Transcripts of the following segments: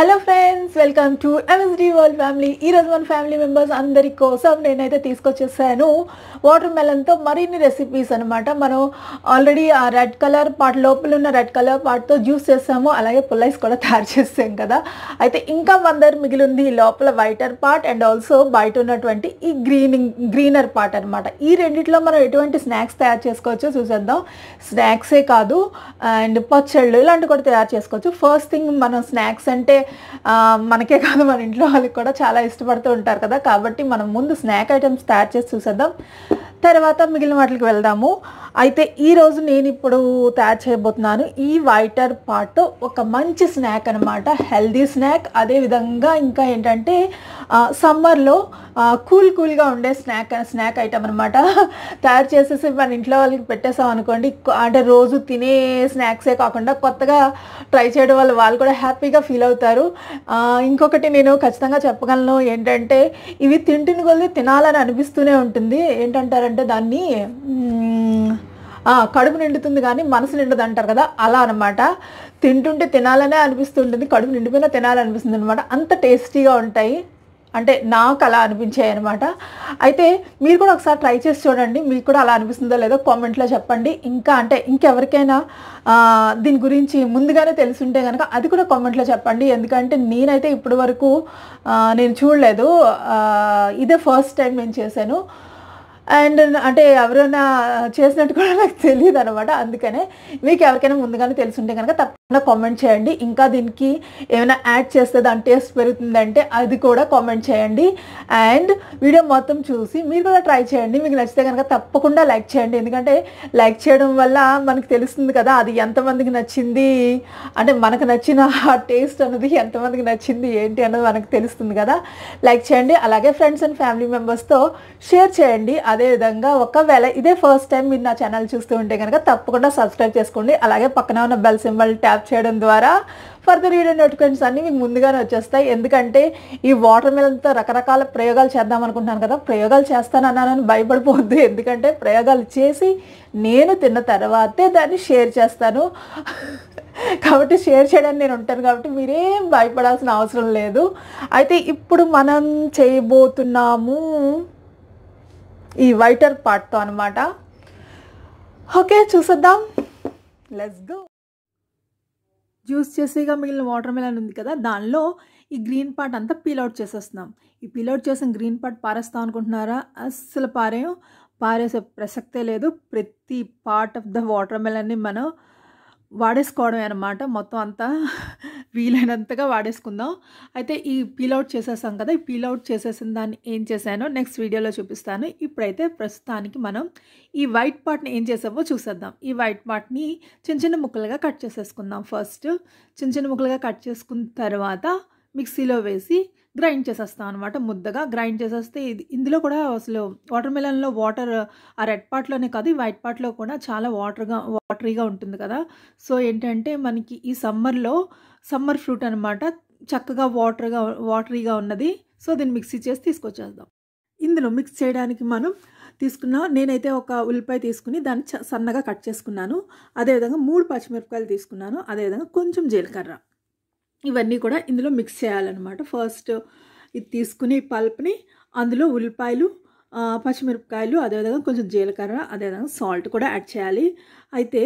Hello friends welcome to MSD world family ఈరోజు మన family members అందరి కోసం నేనైతే తీసుకొచ్చేసాను వాటర్ మెలన్తో మరిన్ని రెసిపీస్ అనమాట మనం ఆల్రెడీ ఆ రెడ్ కలర్ పార్ట్ లోపల ఉన్న రెడ్ కలర్ పార్ట్తో జ్యూస్ చేసాము. అలాగే పుల్లైస్ కూడా తయారు చేసాం కదా. అయితే ఇంకా మందరు మిగిలింది లోపల వైటర్ పార్ట్ అండ్ ఆల్సో బయట ఉన్నటువంటి ఈ గ్రీనింగ్ గ్రీనర్ పార్ట్ అనమాట ఈ రెండిట్లో మనం ఎటువంటి స్నాక్స్ తయారు చేసుకోవచ్చో చూసేద్దాం. స్నాక్సే కాదు అండ్ పచ్చళ్ళు ఇలాంటివి కూడా తయారు చేసుకోవచ్చు. ఫస్ట్ థింగ్ మనం స్నాక్స్ అంటే మనకే కాదు మన ఇంట్లో వాళ్ళకి కూడా చాలా ఇష్టపడుతూ ఉంటారు కదా. కాబట్టి మనం ముందు స్నాక్ ఐటమ్స్ తయారు చేసి చూసేద్దాం. తర్వాత మిగిలిన వాటికి వెళ్దాము. అయితే ఈరోజు నేను ఇప్పుడు తయారు చేయబోతున్నాను ఈ వైటర్ పార్ట్ ఒక మంచి స్నాక్ అనమాట హెల్దీ స్నాక్ అదేవిధంగా ఇంకా ఏంటంటే సమ్మర్లో కూల్ కూల్గా ఉండే స్నాక్ స్నాక్ ఐటమ్ అనమాట తయారు చేసేసి మన ఇంట్లో వాళ్ళకి పెట్టేసాం అనుకోండి అంటే రోజు తినే స్నాక్సే కాకుండా కొత్తగా ట్రై చేయడం వల్ల వాళ్ళు కూడా హ్యాపీగా ఫీల్ అవుతారు. ఇంకొకటి నేను ఖచ్చితంగా చెప్పగలను ఏంటంటే ఇవి తింటుని కొద్దీ తినాలని అనిపిస్తూనే ఉంటుంది. ఏంటంటారంటే దాన్ని కడుపు నిండుతుంది కానీ మనసు నిండదు అంటారు కదా అలా అనమాట తింటుంటే తినాలనే అనిపిస్తుంటుంది కడుపు నిండిపోయినా తినాలనిపిస్తుంది అనమాట అంత టేస్టీగా ఉంటాయి. అంటే నాకు అలా అనిపించాయి అనమాట అయితే మీరు కూడా ఒకసారి ట్రై చేసి చూడండి మీకు కూడా అలా అనిపిస్తుందో లేదో కామెంట్లో చెప్పండి. ఇంకా అంటే ఇంకెవరికైనా దీని గురించి ముందుగానే తెలుసుంటే కనుక అది కూడా కామెంట్లో చెప్పండి. ఎందుకంటే నేనైతే ఇప్పటి వరకు నేను చూడలేదు. ఇదే ఫస్ట్ టైం నేను చేశాను. అండ్ అంటే ఎవరైనా చేసినట్టు కూడా నాకు తెలియదు అనమాట అందుకనే మీకు ఎవరికైనా ముందుగానే తెలుసుంటే కనుక తప్పకుండా కామెంట్ చేయండి. ఇంకా దీనికి ఏమైనా యాడ్ చేస్తే దాని టేస్ట్ పెరుగుతుందంటే అది కూడా కామెంట్ చేయండి. అండ్ వీడియో మొత్తం చూసి మీరు కూడా ట్రై చేయండి. మీకు నచ్చితే కనుక తప్పకుండా లైక్ చేయండి. ఎందుకంటే లైక్ చేయడం వల్ల మనకు తెలుస్తుంది కదా అది ఎంతమందికి నచ్చింది అంటే మనకు నచ్చిన టేస్ట్ అన్నది ఎంతమందికి నచ్చింది ఏంటి అన్నది మనకు తెలుస్తుంది కదా. లైక్ చేయండి. అలాగే ఫ్రెండ్స్ అండ్ ఫ్యామిలీ మెంబర్స్తో షేర్ చేయండి. అదేవిధంగా ఒకవేళ ఇదే ఫస్ట్ టైం మీరు నా ఛానల్ చూస్తూ ఉంటే కనుక తప్పకుండా సబ్స్క్రైబ్ చేసుకోండి. అలాగే పక్కన ఉన్న బెల్ సింబల్ ట్యాప్ చేయడం ద్వారా ఫర్దర్ వీడియో నోటిఫికేషన్స్ అన్నీ మీకు ముందుగానే వచ్చేస్తాయి. ఎందుకంటే ఈ వాటర్ మిలన్తో రకరకాల ప్రయోగాలు చేద్దాం అనుకుంటున్నాను కదా. ప్రయోగాలు చేస్తాను అన్నానని భయపడిపోవద్దు. ఎందుకంటే ప్రయోగాలు చేసి నేను తిన్న తర్వాతే దాన్ని షేర్ చేస్తాను. కాబట్టి షేర్ చేయడానికి నేను ఉంటాను కాబట్టి మీరేం భయపడాల్సిన అవసరం లేదు. అయితే ఇప్పుడు మనం చేయబోతున్నాము ఈ వైటర్ పార్ట్తో అనమాట ఓకే చూసేద్దాం. లెట్స్ గో జ్యూస్ చేసేగా మిగిలిన వాటర్ మెలన్ ఉంది కదా దానిలో ఈ గ్రీన్ పార్ట్ అంతా పీలౌట్ అవుట్ చేసేస్తున్నాం. ఈ పీలౌట్ అవుట్ చేసిన గ్రీన్ పార్ట్ పారేస్తాం అనుకుంటున్నారా? అస్సలు పారేయం. పారేసే ప్రసక్తే లేదు. ప్రతి పార్ట్ ఆఫ్ ద వాటర్ మెలన్ని మనం వాడేసుకోవడమే అనమాట మొత్తం అంతా వీలైనంతగా వాడేసుకుందాం. అయితే ఈ పీల్ అవుట్ చేసేసాం కదా ఈ పీల్ అవుట్ చేసేసిన దాన్ని ఏం చేశానో నెక్స్ట్ వీడియోలో చూపిస్తాను. ఇప్పుడైతే ప్రస్తుతానికి మనం ఈ వైట్ పార్ట్ని ఏం చేసామో చూసేద్దాం. ఈ వైట్ పార్ట్ని చిన్న చిన్న ముక్కలుగా కట్ చేసేసుకుందాం. ఫస్ట్ చిన్న చిన్న ముక్కలుగా కట్ చేసుకున్న తర్వాత మిక్సీలో వేసి గ్రైండ్ చేసేస్తాం అనమాట ముద్దగా. గ్రైండ్ చేసేస్తే ఇది ఇందులో కూడా అసలు వాటర్ మిలన్లో వాటర్ ఆ రెడ్ పార్ట్లోనే కాదు ఈ వైట్ పార్ట్లో కూడా చాలా వాటర్గా వాటరీగా ఉంటుంది కదా. సో ఏంటంటే మనకి ఈ సమ్మర్లో సమ్మర్ ఫ్రూట్ అనమాట చక్కగా వాటర్గా వాటరీగా ఉన్నది. సో దీన్ని మిక్సీ చేసి తీసుకొచ్చేద్దాం. ఇందులో మిక్స్ చేయడానికి మనం తీసుకున్న నేనైతే ఒక ఉల్లిపాయ తీసుకుని దాన్ని చ- సన్నగా కట్ చేసుకున్నాను. అదేవిధంగా మూడు పచ్చిమిరపకాయలు తీసుకున్నాను. అదేవిధంగా కొంచెం జీలకర్ర. ఇవన్నీ కూడా ఇందులో మిక్స్ చేయాలన్నమాట. ఫస్ట్ ఇది తీసుకుని పల్ప్ని అందులో ఉల్లిపాయలు పచ్చిమిరపకాయలు అదేవిధంగా కొంచెం జీలకర్ర అదేవిధంగా సాల్ట్ కూడా యాడ్ చేయాలి. అయితే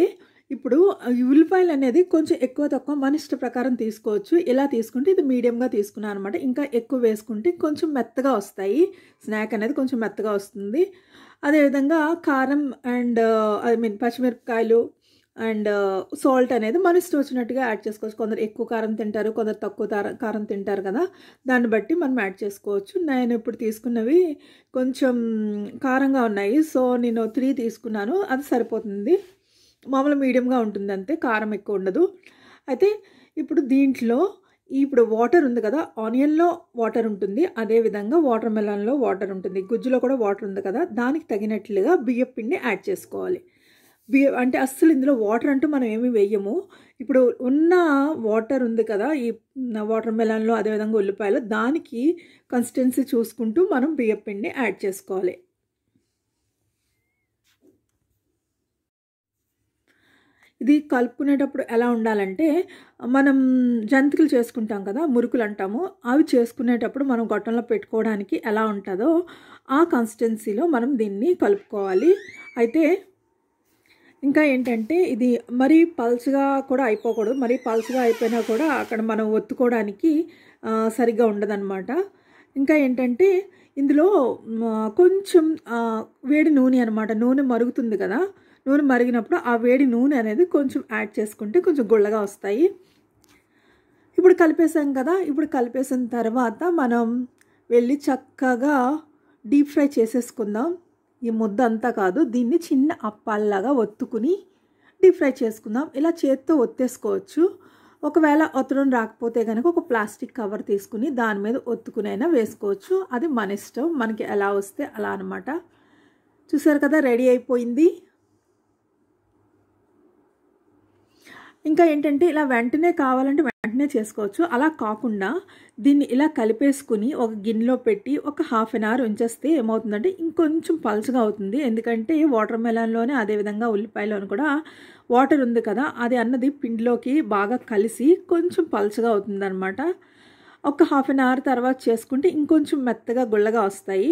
ఇప్పుడు ఈ ఉల్లిపాయలు అనేది కొంచెం ఎక్కువ తక్కువ మన ఇష్ట ప్రకారం తీసుకోవచ్చు. ఇలా తీసుకుంటే ఇది మీడియంగా తీసుకున్నాను అనమాట ఇంకా ఎక్కువ వేసుకుంటే కొంచెం మెత్తగా వస్తాయి. స్నాక్ అనేది కొంచెం మెత్తగా వస్తుంది. అదేవిధంగా కారం అండ్ ఐ మీన్ పచ్చిమిరపకాయలు అండ్ సాల్ట్ అనేది మన ఇష్టం వచ్చినట్టుగా యాడ్ చేసుకోవచ్చు. కొందరు ఎక్కువ కారం తింటారు కొందరు తక్కువ కారం తింటారు కదా. దాన్ని బట్టి మనం యాడ్ చేసుకోవచ్చు. నేను ఇప్పుడు తీసుకున్నవి కొంచెం కారంగా ఉన్నాయి. సో నేను త్రీ తీసుకున్నాను. అది సరిపోతుంది. మామూలు మీడియంగా ఉంటుంది అంతే. కారం ఎక్కువ ఉండదు. అయితే ఇప్పుడు దీంట్లో ఇప్పుడు వాటర్ ఉంది కదా. ఆనియన్లో వాటర్ ఉంటుంది. అదేవిధంగా వాటర్ మెలన్లో వాటర్ ఉంటుంది. గుజ్జులో కూడా వాటర్ ఉంది కదా. దానికి తగినట్లుగా బియ్యం పిండి యాడ్ చేసుకోవాలి. అంటే అస్సలు ఇందులో వాటర్ అంటూ మనం ఏమి వేయము. ఇప్పుడు ఉన్న వాటర్ ఉంది కదా ఈ వాటర్ మెలన్లో అదేవిధంగా ఉల్లిపాయలు దానికి కన్సిస్టెన్సీ చూసుకుంటూ మనం బియ్యం పిండి యాడ్ చేసుకోవాలి. ఇది కలుపుకునేటప్పుడు ఎలా ఉండాలంటే మనం జంతికలు చేసుకుంటాం కదా మురుకులు అంటాము. అవి చేసుకునేటప్పుడు మనం గొట్టంలో పెట్టుకోవడానికి ఎలా ఉంటుందో ఆ కన్సిస్టెన్సీలో మనం దీన్ని కలుపుకోవాలి. అయితే ఇంకా ఏంటంటే ఇది మరీ పల్స్గా కూడా అయిపోకూడదు. మరీ పల్స్గా అయిపోయినా కూడా అక్కడ మనం ఒత్తుకోవడానికి సరిగ్గా ఉండదన్నమాట. ఇంకా ఏంటంటే ఇందులో కొంచెం వేడి నూనె అనమాట నూనె మరుగుతుంది కదా. నూనె మరిగినప్పుడు ఆ వేడి నూనె అనేది కొంచెం యాడ్ చేసుకుంటే కొంచెం గుళ్ళగా వస్తాయి. ఇప్పుడు కలిపేసాం కదా. ఇప్పుడు కలిపేసిన తర్వాత మనం వెళ్ళి చక్కగా డీప్ ఫ్రై చేసేసుకుందాం. ఈ ముద్ద అంతా కాదు దీన్ని చిన్న అప్పాల్లాగా ఒత్తుకుని డీప్ ఫ్రై చేసుకుందాం. ఇలా చేత్తో ఒత్తేసుకోవచ్చు. ఒకవేళ ఒత్తడం రాకపోతే కనుక ఒక ప్లాస్టిక్ కవర్ తీసుకుని దాని మీద ఒత్తుకునైనా వేసుకోవచ్చు. అది మన ఇష్టం. మనకి ఎలా వస్తే అలా అనమాట చూసారు కదా రెడీ అయిపోయింది. ఇంకా ఏంటంటే ఇలా వెంటనే కావాలంటే వెంటనే చేసుకోవచ్చు. అలా కాకుండా దీన్ని ఇలా కలిపేసుకుని ఒక గిన్నెలో పెట్టి ఒక హాఫ్ అన్ అవర్ ఉంచేస్తే ఏమవుతుందంటే ఇంకొంచెం పలుచగా అవుతుంది. ఎందుకంటే వాటర్ మెలన్లోనే అదేవిధంగా ఉల్లిపాయలోని కూడా వాటర్ ఉంది కదా అది అన్నది పిండిలోకి బాగా కలిసి కొంచెం పలుచగా అవుతుందన్నమాట. ఒక హాఫ్ అన్ అవర్ తర్వాత చేసుకుంటే ఇంకొంచెం మెత్తగా గుళ్ళగా వస్తాయి.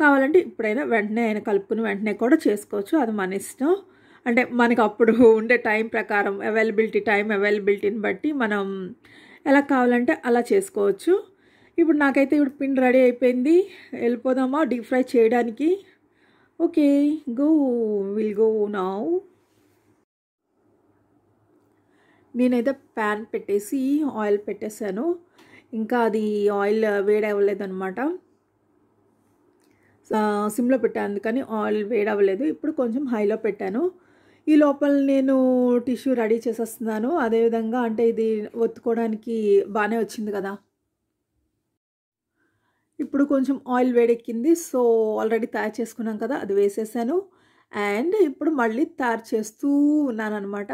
కావాలంటే ఇప్పుడైనా వెంటనే ఆయన కలుపుకుని వెంటనే కూడా చేసుకోవచ్చు. అది మన ఇష్టం. అంటే మనకు అప్పుడు ఉండే టైం ప్రకారం అవైలబిలిటీ టైం అవైలబిలిటీని బట్టి మనం ఎలా కావాలంటే అలా చేసుకోవచ్చు. ఇప్పుడు నాకైతే ఇప్పుడు పిండి రెడీ అయిపోయింది. వెళ్ళిపోదామా? డీప్ ఫ్రై చేయడానికి. Okay go will go now. నేనైతే ప్యాన్ పెట్టేసి ఆయిల్ పెట్టేశాను. ఇంకా అది ఆయిల్ వేడి అవ్వలేదన్నమాట సిమ్లో పెట్టాను అందుకని ఆయిల్ వేడి అవ్వలేదు ఇప్పుడు కొంచెం హైలో పెట్టాను. ఈ లోపల నేను టిష్యూ రెడీ చేసేస్తున్నాను. అదేవిధంగా అంటే ఇది ఒత్తుకోవడానికి బాగానే వచ్చింది కదా. ఇప్పుడు కొంచెం ఆయిల్ వేడెక్కింది. సో ఆల్రెడీ తయారు చేసుకున్నాం కదా అది వేసేసాను. అండ్ ఇప్పుడు మళ్ళీ తయారు చేస్తూ ఉన్నాను అనమాట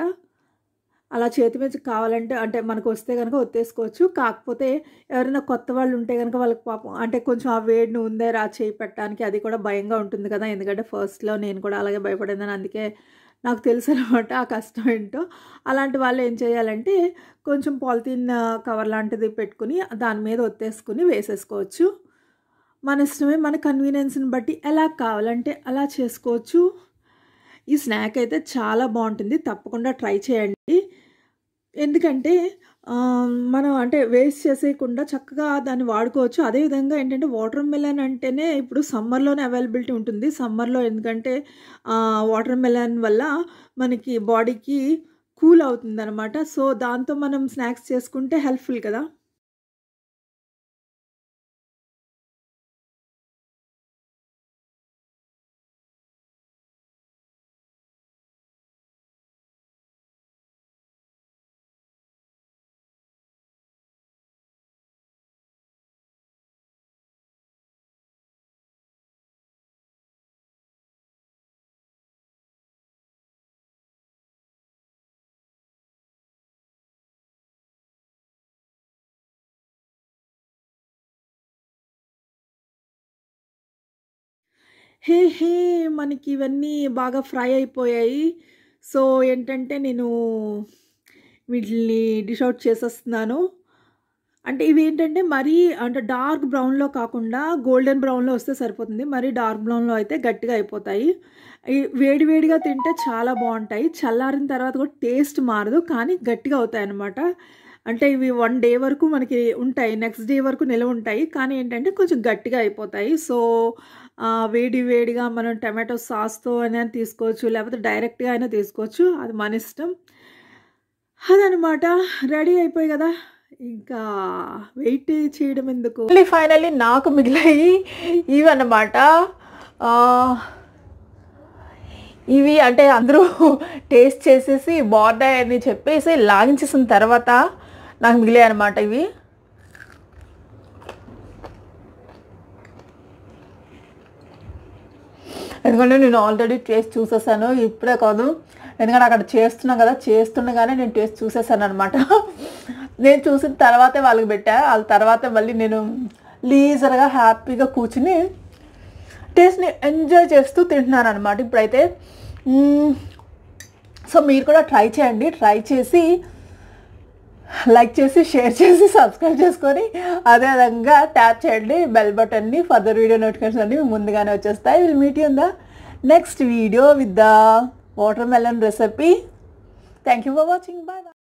అలా చేతి మీద కావాలంటే అంటే మనకు వస్తే కనుక ఒత్తేసుకోవచ్చు. కాకపోతే ఎవరైనా కొత్త వాళ్ళు ఉంటే కనుక వాళ్ళకి పాపం అంటే కొంచెం ఆ వేడిని ఉందే రా చేయి పెట్టడానికి అది కూడా భయంగా ఉంటుంది కదా. ఎందుకంటే ఫస్ట్లో నేను కూడా అలాగే భయపడిందని అందుకే నాకు తెలుసు అనమాట ఆ కష్టం ఏంటో. అలాంటి వాళ్ళు ఏం చేయాలంటే కొంచెం పాలిథీన్ కవర్ లాంటిది పెట్టుకుని దాని మీద ఒత్తేసుకుని వేసేసుకోవచ్చు. మన ఇష్టమే మన కన్వీనియన్స్ని బట్టి ఎలా కావాలంటే అలా చేసుకోవచ్చు. ఈ స్నాక్ అయితే చాలా బాగుంటుంది. తప్పకుండా ట్రై చేయండి. ఎందుకంటే మనం అంటే వేస్ట్ చేసేయకుండా చక్కగా దాన్ని వాడుకోవచ్చు. అదేవిధంగా ఏంటంటే వాటర్ మెలన్ అంటేనే ఇప్పుడు సమ్మర్లోనే అవైలబిలిటీ ఉంటుంది. సమ్మర్లో ఎందుకంటే వాటర్ మెలన్ వల్ల మనకి బాడీకి కూల్ అవుతుంది అనమాట సో దాంతో మనం స్నాక్స్ చేసుకుంటే హెల్ప్ఫుల్ కదా? హే హే మనకి ఇవన్నీ బాగా ఫ్రై అయిపోయాయి. సో ఏంటంటే నేను వీటిని డిష్ అవుట్ చేసేస్తున్నాను. అంటే ఇవి ఏంటంటే మరీ అంటే డార్క్ బ్రౌన్లో కాకుండా గోల్డెన్ బ్రౌన్లో వస్తే సరిపోతుంది. మరీ డార్క్ బ్రౌన్లో అయితే గట్టిగా అయిపోతాయి. వేడివేడిగా తింటే చాలా బాగుంటాయి. చల్లారిన తర్వాత కూడా టేస్ట్ మారదు కానీ గట్టిగా అవుతాయి అన్నమాట. అంటే ఇవి వన్ డే వరకు మనకి ఉంటాయి నెక్స్ట్ డే వరకు నిలవ ఉంటాయి. కానీ ఏంటంటే కొంచెం గట్టిగా అయిపోతాయి. సో వేడి వేడిగా మనం టమాటో సాస్తో అయినా తీసుకోవచ్చు లేకపోతే డైరెక్ట్గా అయినా తీసుకోవచ్చు అది మన ఇష్టం. అదనమాట రెడీ అయిపోయి కదా. ఇంకా వెయిట్ చేయడం ఎందుకు? ఫైనల్లీ నాకు మిగిలాయి ఇవి ఇవి అంటే అందరూ టేస్ట్ చేసేసి బాగున్నాయని చెప్పేసి లాగించేసిన తర్వాత నాకు మిగిలాయి అనమాట ఇవి. ఎందుకంటే నేను ఆల్రెడీ టేస్ట్ చూసేసాను. ఇప్పుడే కాదు. ఎందుకంటే అక్కడ చేస్తున్నాం కదా చేస్తుండగానే నేను టేస్ట్ చూసేసాను అనమాట నేను చూసిన తర్వాతే వాళ్ళకి పెట్టా. వాళ్ళ తర్వాత మళ్ళీ నేను లీజర్గా హ్యాపీగా కూర్చుని టేస్ట్ని ఎంజాయ్ చేస్తూ తింటున్నాను అనమాట ఇప్పుడైతే. సో మీరు కూడా ట్రై చేయండి. ట్రై చేసి లైక్ చేసి షేర్ చేసి సబ్స్క్రైబ్ చేసుకొని అదేవిధంగా ట్యాప్ చేయండి. బెల్ బటన్ని ఫర్దర్ వీడియో నోటిఫికేషన్ అన్ని ముందుగానే వచ్చేస్తాయి. Will meet you in the next video with the watermelon recipe. Thank you for watching. Bye.